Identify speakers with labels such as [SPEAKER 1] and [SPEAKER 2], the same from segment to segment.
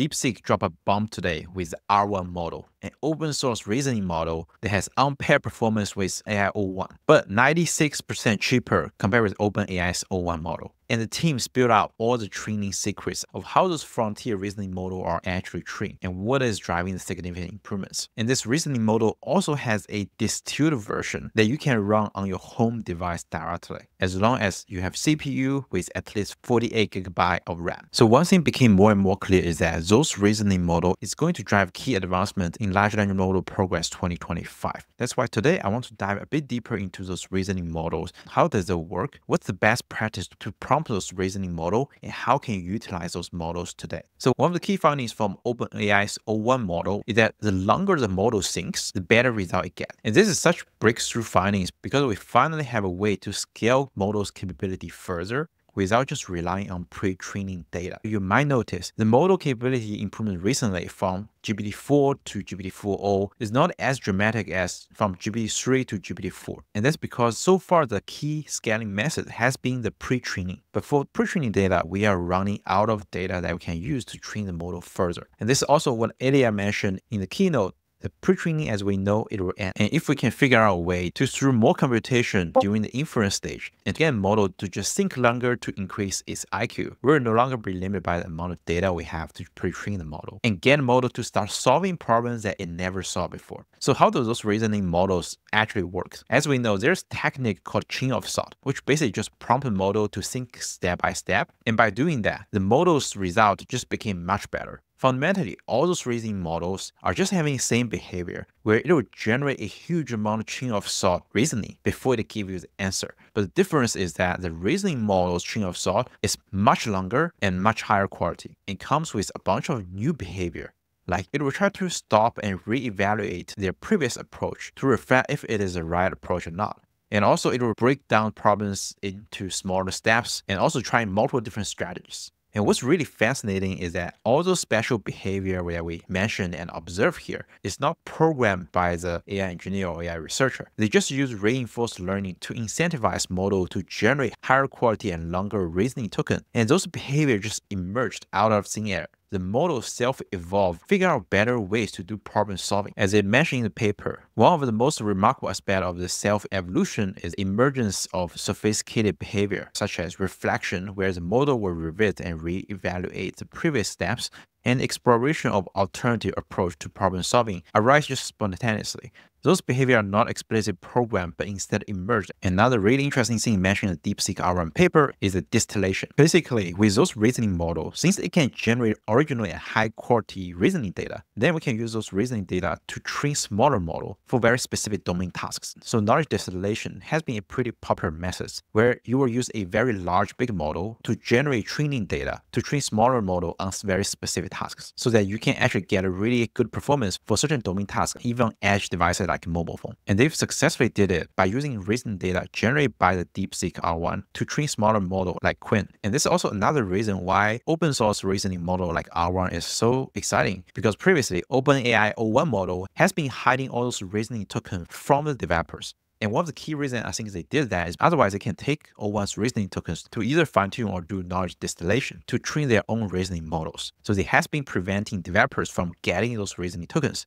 [SPEAKER 1] DeepSeek dropped a bomb today with the R1 model, an open source reasoning model that has unpaired performance with AI01, but 96% cheaper compared with OpenAI's O1 model and the team spilled out all the training secrets of how those frontier reasoning models are actually trained and what is driving the significant improvements. And this reasoning model also has a distilled version that you can run on your home device directly, as long as you have CPU with at least 48 gigabyte of RAM. So one thing became more and more clear is that those reasoning model is going to drive key advancement in large language model progress 2025. That's why today I want to dive a bit deeper into those reasoning models. How does it work? What's the best practice to prompt those reasoning model and how can you utilize those models today. So one of the key findings from OpenAI's O1 model is that the longer the model thinks, the better result it gets. And this is such breakthrough findings because we finally have a way to scale models capability further without just relying on pre-training data. You might notice the model capability improvement recently from GPT-4 to GPT-4o is not as dramatic as from GPT-3 to GPT-4. And that's because so far the key scaling method has been the pre-training. But for pre-training data, we are running out of data that we can use to train the model further. And this is also what Ilya mentioned in the keynote the pre-training as we know it will end. And if we can figure out a way to through more computation during the inference stage and get a model to just think longer to increase its IQ, we'll no longer be limited by the amount of data we have to pre-train the model and get a model to start solving problems that it never saw before. So how do those reasoning models actually work? As we know, there's a technique called chain of thought, which basically just prompt a model to think step by step. And by doing that, the model's result just became much better. Fundamentally, all those reasoning models are just having the same behavior, where it will generate a huge amount of chain of thought reasoning before it give you the answer. But the difference is that the reasoning model's chain of thought is much longer and much higher quality. It comes with a bunch of new behavior. Like it will try to stop and reevaluate their previous approach to reflect if it is the right approach or not. And also it will break down problems into smaller steps and also try multiple different strategies. And what's really fascinating is that all those special behavior that we mentioned and observe here is not programmed by the AI engineer or AI researcher. They just use reinforced learning to incentivize model to generate higher quality and longer reasoning token. And those behavior just emerged out of thin air the model self-evolved, figure out better ways to do problem solving. As it mentioned in the paper, one of the most remarkable aspects of the self-evolution is emergence of sophisticated behavior, such as reflection, where the model will revisit and re-evaluate the previous steps and exploration of alternative approach to problem solving arise just spontaneously. Those behaviors are not explicitly programmed, but instead emerge. Another really interesting thing mentioned in the DeepSeek R1 paper is the distillation. Basically, with those reasoning models, since it can generate originally a high quality reasoning data, then we can use those reasoning data to train smaller model for very specific domain tasks. So knowledge distillation has been a pretty popular method where you will use a very large big model to generate training data to train smaller model on very specific tasks so that you can actually get a really good performance for certain domain tasks, even on edge devices like mobile phone. And they've successfully did it by using recent data generated by the DeepSeek R1 to train smaller model like Qwen. And this is also another reason why open source reasoning model like R1 is so exciting because previously OpenAI O1 model has been hiding all those reasoning tokens from the developers. And one of the key reasons I think they did that is otherwise they can take O1's reasoning tokens to either fine tune or do knowledge distillation to train their own reasoning models. So they has been preventing developers from getting those reasoning tokens.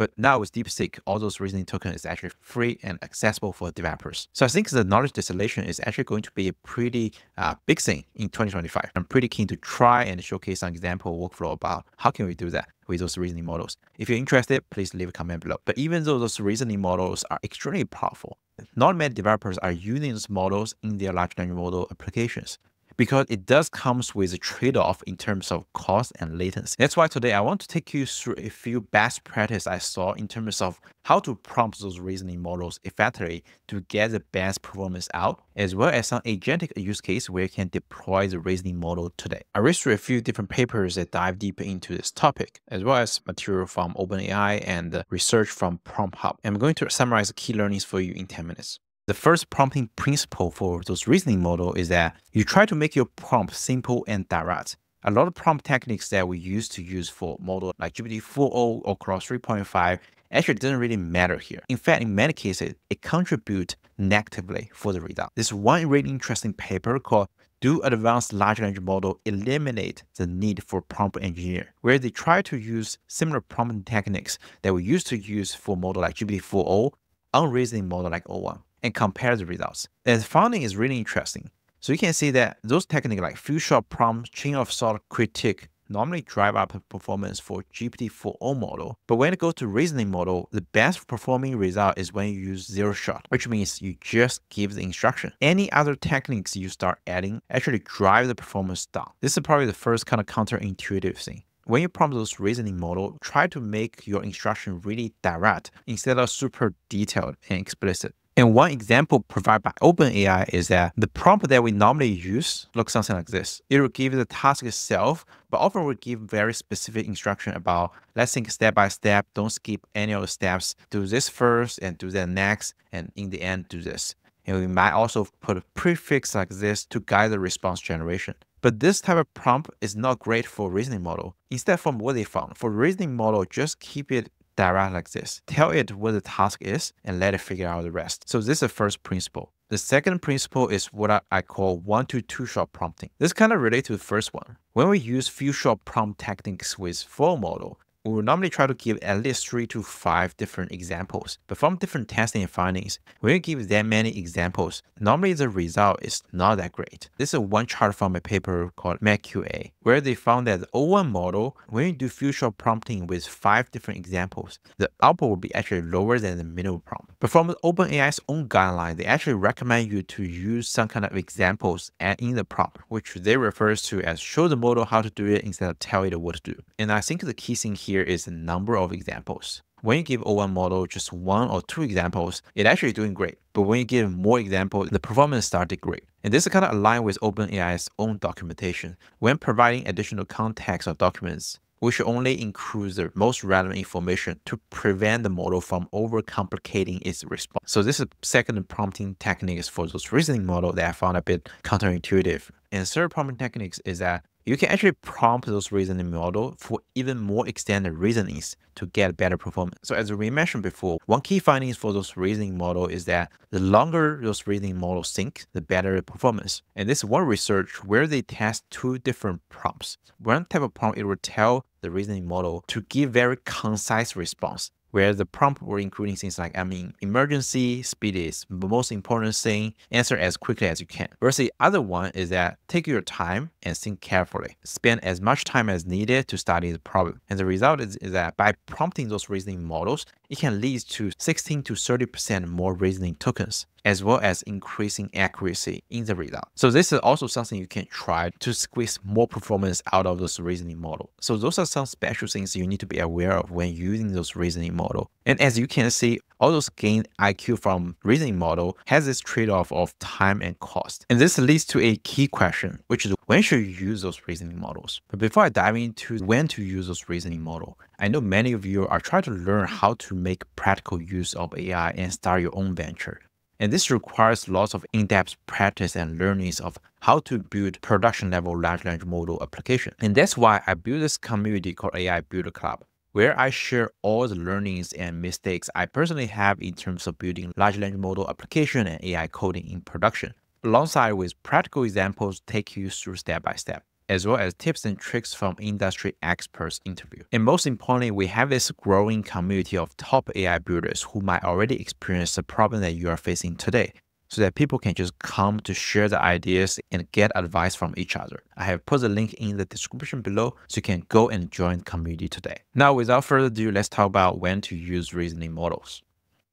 [SPEAKER 1] But now with DeepSeek, all those reasoning tokens is actually free and accessible for developers. So I think the knowledge distillation is actually going to be a pretty uh, big thing in 2025. I'm pretty keen to try and showcase some example workflow about how can we do that with those reasoning models. If you're interested, please leave a comment below. But even though those reasoning models are extremely powerful, not many developers are using those models in their large language model applications because it does comes with a trade-off in terms of cost and latency. That's why today I want to take you through a few best practice I saw in terms of how to prompt those reasoning models effectively to get the best performance out, as well as some agentic use case where you can deploy the reasoning model today. I read through a few different papers that dive deeper into this topic, as well as material from OpenAI and research from PromptHub. I'm going to summarize the key learnings for you in 10 minutes. The first prompting principle for those reasoning model is that you try to make your prompt simple and direct. A lot of prompt techniques that we used to use for model like GPT-4o or Claude 3.5 actually doesn't really matter here. In fact, in many cases, it contributes negatively for the result. There's one really interesting paper called do advanced large language model eliminate the need for prompt engineer, where they try to use similar prompting techniques that we used to use for model like GPT-4o on reasoning model like O1 and compare the results. And the finding is really interesting. So you can see that those techniques like few shot prompt, chain of thought critique, normally drive up performance for GPT-4o model. But when it goes to reasoning model, the best performing result is when you use zero shot, which means you just give the instruction. Any other techniques you start adding actually drive the performance down. This is probably the first kind of counterintuitive thing. When you prompt those reasoning model, try to make your instruction really direct instead of super detailed and explicit. And one example provided by OpenAI is that the prompt that we normally use looks something like this. It will give the task itself, but often will give very specific instruction about let's think step by step, don't skip any of the steps, do this first and do that next, and in the end do this. And we might also put a prefix like this to guide the response generation. But this type of prompt is not great for reasoning model. Instead, from what they found, for reasoning model, just keep it direct like this. Tell it what the task is and let it figure out the rest. So this is the first principle. The second principle is what I call one to two shot prompting. This kind of relates to the first one. When we use few shot prompt techniques with 4o model, we will normally try to give at least three to five different examples. But from different testing findings, when you give that many examples, normally the result is not that great. This is one chart from a paper called MedQA, where they found that the O1 model, when you do shot prompting with five different examples, the output will be actually lower than the minimal prompt. But from OpenAI's own guideline, they actually recommend you to use some kind of examples in the prompt, which they refer to as show the model how to do it instead of tell it what to do. And I think the key thing here is the number of examples. When you give O1 model just one or two examples, it actually doing great. But when you give more examples, the performance started great. And this is kind of aligned with OpenAI's own documentation. When providing additional context or documents, we should only include the most relevant information to prevent the model from overcomplicating its response. So this is second prompting techniques for those reasoning model that I found a bit counterintuitive. And third prompting techniques is that you can actually prompt those reasoning model for even more extended reasonings to get better performance. So as we mentioned before, one key findings for those reasoning model is that the longer those reasoning models think, the better performance. And this is one research where they test two different prompts. One type of prompt, it will tell the reasoning model to give very concise response where the prompt were including things like, I mean, emergency, speed is the most important thing, answer as quickly as you can. Whereas the other one is that take your time and think carefully. Spend as much time as needed to study the problem. And the result is, is that by prompting those reasoning models, it can lead to 16 to 30% more reasoning tokens as well as increasing accuracy in the result. So this is also something you can try to squeeze more performance out of those reasoning model. So those are some special things you need to be aware of when using those reasoning model. And as you can see, all those gained IQ from reasoning model has this trade-off of time and cost. And this leads to a key question, which is when should you use those reasoning models? But before I dive into when to use those reasoning model, I know many of you are trying to learn how to make practical use of AI and start your own venture. And this requires lots of in-depth practice and learnings of how to build production level large language model application. And that's why I built this community called AI Builder Club, where I share all the learnings and mistakes I personally have in terms of building large language model application and AI coding in production, alongside with practical examples take you through step by step as well as tips and tricks from industry experts interview. And most importantly, we have this growing community of top AI builders who might already experience the problem that you are facing today so that people can just come to share the ideas and get advice from each other. I have put the link in the description below so you can go and join the community today. Now, without further ado, let's talk about when to use reasoning models.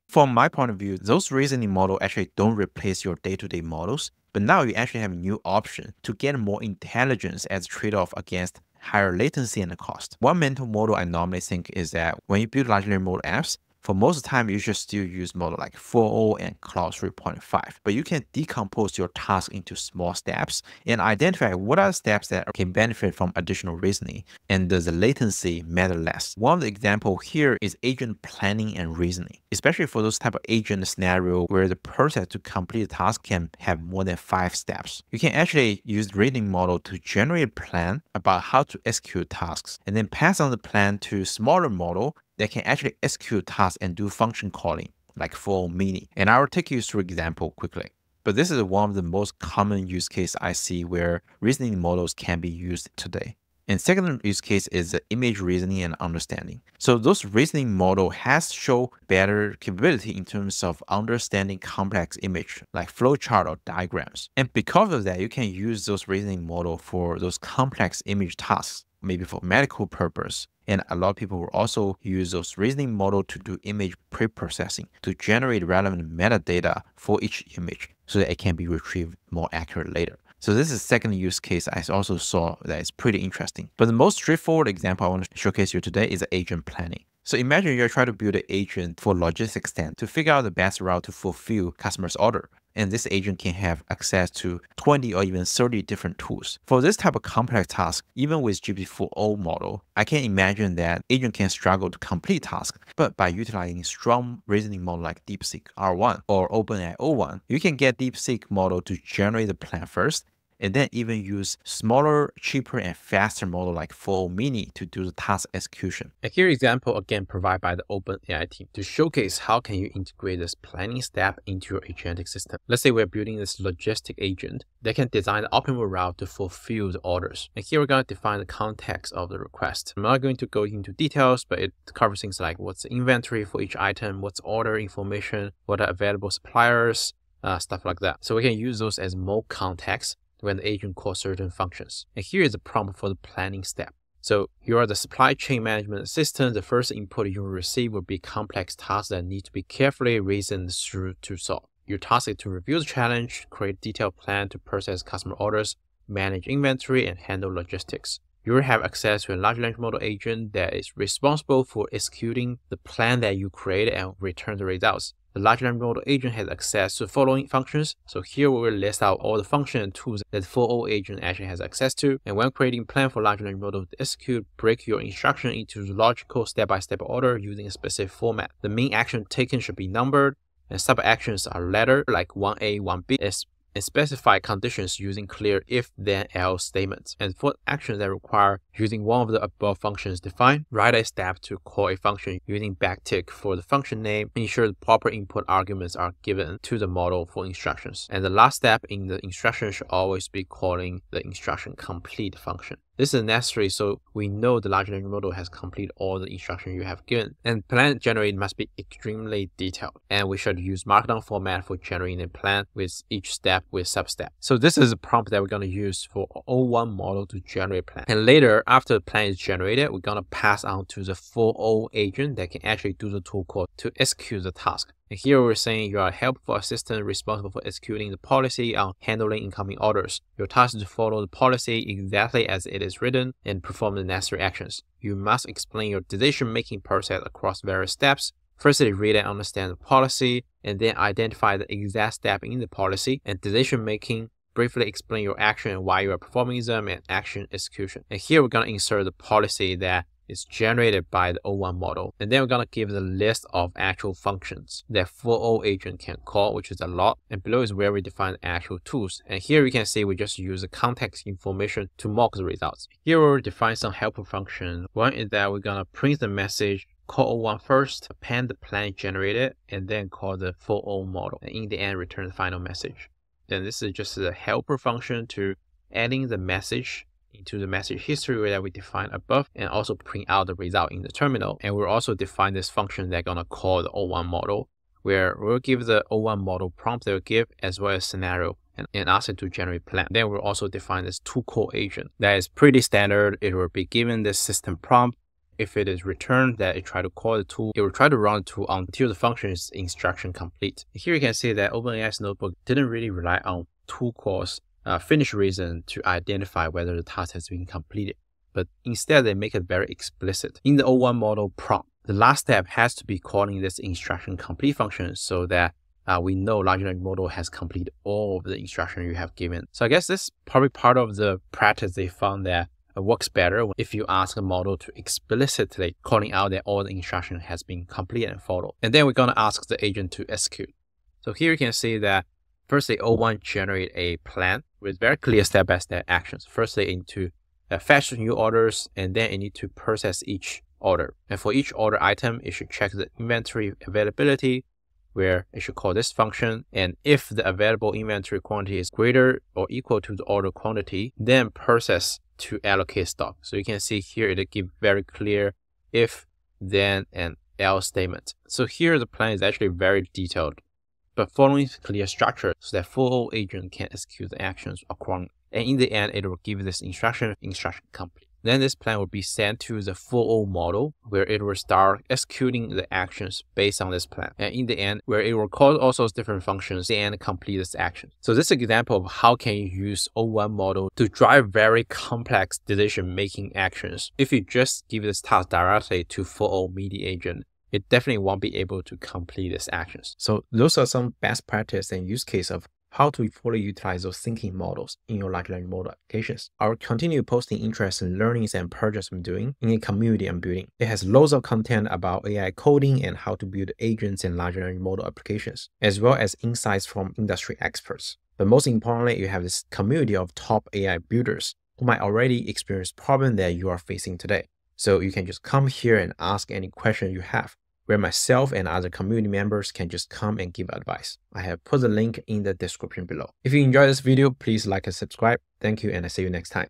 [SPEAKER 1] From my point of view, those reasoning models actually don't replace your day-to-day -day models. But now you actually have a new option to get more intelligence as trade-off against higher latency and cost. One mental model I normally think is that when you build large language model apps, for most of the time, you should still use model like 4o and Claude 3.5, but you can decompose your task into small steps and identify what are steps that can benefit from additional reasoning and does the latency matter less. One of the example here is agent planning and reasoning, especially for those type of agent scenario where the process to complete a task can have more than five steps. You can actually use reasoning model to generate a plan about how to execute tasks and then pass on the plan to smaller model that can actually execute tasks and do function calling like 4o Mini. And I will take you through example quickly. But this is one of the most common use case I see where reasoning models can be used today. And second use case is the image reasoning and understanding. So those reasoning model has show better capability in terms of understanding complex image like flowchart or diagrams. And because of that, you can use those reasoning model for those complex image tasks, maybe for medical purpose. And a lot of people will also use those reasoning model to do image pre-processing to generate relevant metadata for each image so that it can be retrieved more accurate later. So this is second use case I also saw that is pretty interesting. But the most straightforward example I want to showcase you today is agent planning. So imagine you're trying to build an agent for logistics stand to figure out the best route to fulfill customer's order and this agent can have access to 20 or even 30 different tools. For this type of complex task, even with GPT-4o model, I can imagine that agent can struggle to complete tasks, but by utilizing strong reasoning model like DeepSeek R1 or OpenAI O1, you can get DeepSeek model to generate the plan first and then even use smaller, cheaper, and faster model like 4o Mini to do the task execution.
[SPEAKER 2] And here example again provided by the OpenAI team to showcase how can you integrate this planning step into your agentic system. Let's say we're building this logistic agent that can design the optimal route to fulfill the orders. And here we're going to define the context of the request. I'm not going to go into details, but it covers things like what's the inventory for each item, what's order information, what are available suppliers, uh, stuff like that. So we can use those as more context when the agent calls certain functions. And here is the prompt for the planning step. So you are the supply chain management assistant. The first input you will receive will be complex tasks that need to be carefully reasoned through to solve. Your task is to review the challenge, create detailed plan to process customer orders, manage inventory, and handle logistics. You will have access to a large language model agent that is responsible for executing the plan that you created and return the results. The large language model agent has access to the following functions. So here we will list out all the functions and tools that the 4o agent actually has access to. And when creating plan for large language model to execute, break your instruction into logical step-by-step -step order using a specific format. The main action taken should be numbered, and sub-actions are letter like 1A, 1B, and specify conditions using clear if then else statements. And for actions that require using one of the above functions defined, write a step to call a function using backtick for the function name, ensure the proper input arguments are given to the model for instructions. And the last step in the instruction should always be calling the instruction complete function. This is necessary so we know the large language model has completed all the instructions you have given. And plan generated must be extremely detailed. And we should use markdown format for generating a plan with each step with substep. So this is a prompt that we're going to use for O1 model to generate plan. And later, after the plan is generated, we're going to pass on to the 4o agent that can actually do the tool call to execute the task. And here we're saying you are a helpful assistant responsible for executing the policy on handling incoming orders. Your task is to follow the policy exactly as it is written and perform the necessary actions. You must explain your decision-making process across various steps. Firstly, read and understand the policy, and then identify the exact step in the policy and decision-making briefly explain your action and why you are performing them and action execution. And here we're going to insert the policy that is generated by the O1 model. And then we're going to give the list of actual functions that 4o agent can call, which is a lot. And below is where we define actual tools. And here you can see we just use the context information to mock the results. Here we'll define some helper function. One is that we're going to print the message call O1 first, append the plan generated, and then call the 4o model. And in the end, return the final message. Then this is just a helper function to adding the message into the message history that we defined above and also print out the result in the terminal. And we'll also define this function that's gonna call the O1 model, where we'll give the O1 model prompt they'll give as well as scenario and, and ask it to generate plan. Then we'll also define this tool call agent. That is pretty standard. It will be given this system prompt. If it is returned that it try to call the tool, it will try to run the tool until the function is instruction complete. Here you can see that OpenAI's notebook didn't really rely on tool calls uh, finish reason to identify whether the task has been completed, but instead they make it very explicit. In the O1 model prompt, the last step has to be calling this instruction complete function so that uh, we know large language model has completed all of the instruction you have given. So I guess this is probably part of the practice they found that works better if you ask a model to explicitly calling out that all the instruction has been completed and followed. And then we're going to ask the agent to execute. So here you can see that Firstly, O1 generate a plan with very clear step-by-step actions. Firstly, into uh, fetch new orders, and then it need to process each order. And for each order item, it should check the inventory availability, where it should call this function. And if the available inventory quantity is greater or equal to the order quantity, then process to allocate stock. So you can see here it give very clear if, then, and else statement. So here the plan is actually very detailed, but following clear structure so that 4o agent can execute the actions accordingly. And in the end, it will give this instruction instruction complete. Then this plan will be sent to the 4o model where it will start executing the actions based on this plan. And in the end, where it will call all those different functions and complete this action. So this example of how can you use O1 model to drive very complex decision-making actions. If you just give this task directly to 4o Mini agent, it definitely won't be able to complete its actions.
[SPEAKER 1] So those are some best practice and use case of how to fully utilize those thinking models in your large language model applications. I will continue posting interesting learnings and projects I'm doing in a community I'm building. It has loads of content about AI coding and how to build agents and large language model applications, as well as insights from industry experts. But most importantly, you have this community of top AI builders who might already experience problem that you are facing today. So you can just come here and ask any question you have where myself and other community members can just come and give advice. I have put the link in the description below. If you enjoyed this video, please like and subscribe. Thank you and I see you next time.